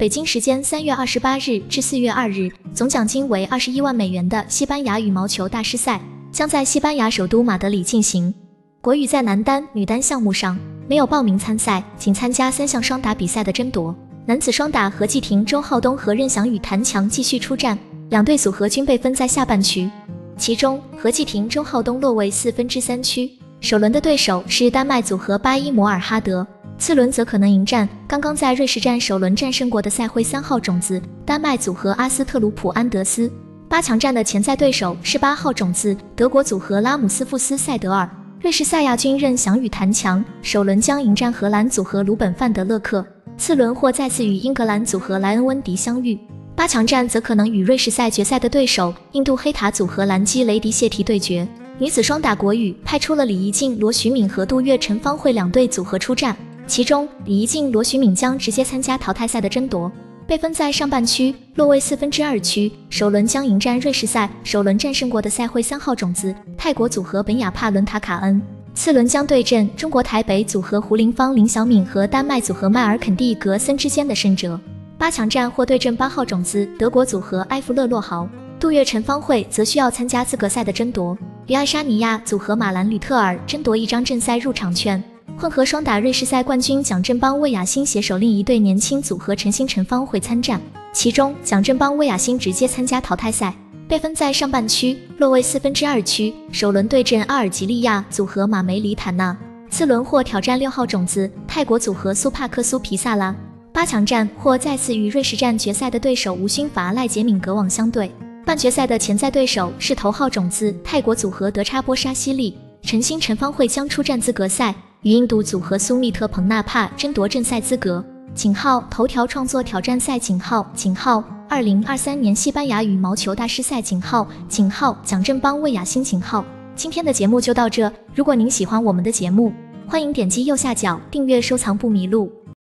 北京时间三月二十八日至四月二日，总奖金为二十一万美元的西班牙羽毛球大师赛将在西班牙首都马德里进行。国羽在男单、女单项目上没有报名参赛，仅参加三项双打比赛的争夺。男子双打何继廷、周浩东和任翔宇、谭强继续出战，两队组合均被分在下半区。其中，何继廷、周浩东落位四分之三区，首轮的对手是丹麦组合巴伊摩尔哈德。次轮则可能迎战刚刚在瑞士站首轮战胜过的赛会三号种子丹麦组合阿斯特鲁普安德斯。八强战的潜在对手是八号种子德国组合拉姆斯富斯塞德尔。瑞士赛亚军任翔宇谭强首轮将迎战荷兰组合鲁本范德勒克，次轮或再次与英格兰组合莱恩温迪相遇。八强战则可能与瑞士赛决赛的对手印度黑塔组合兰基雷迪谢提对决。女子双打国羽派出了李怡静、罗徐敏和杜月陈方慧两队组合出战。其中，李怡静、罗徐敏将直接参加淘汰赛的争夺，被分在上半区，落位四分之二区。首轮将迎战瑞士赛首轮战胜过的赛会三号种子泰国组合本雅帕伦塔卡恩，次轮将对阵中国台北组合胡林芳、林晓敏和丹麦组合迈尔肯蒂格森之间的胜者。八强战或对阵八号种子德国组合埃弗勒洛豪，杜月陈方慧则需要参加资格赛的争夺，与爱沙尼亚组合马兰吕特尔争夺一张正赛入场券。混合双打瑞士赛冠军蒋振邦魏雅欣携手另一对年轻组合陈星陈芳会参战，其中蒋振邦魏雅欣直接参加淘汰赛，被分在上半区，落位四分之二区，首轮对阵阿尔及利亚组合马梅里坦纳，次轮或挑战六号种子泰国组合苏帕克苏皮萨拉，八强战或再次与瑞士站决赛的对手吴勋伐赖杰敏格网相对，半决赛的潜在对手是头号种子泰国组合德差波沙西利，陈星陈方会将出战资格赛。与印度组合苏密特彭纳帕争夺正赛资格。井号头条创作挑战赛井号井号二零二三年西班牙羽毛球大师赛井号井号蒋振邦魏雅欣井号。今天的节目就到这，如果您喜欢我们的节目，欢迎点击右下角订阅收藏不迷路。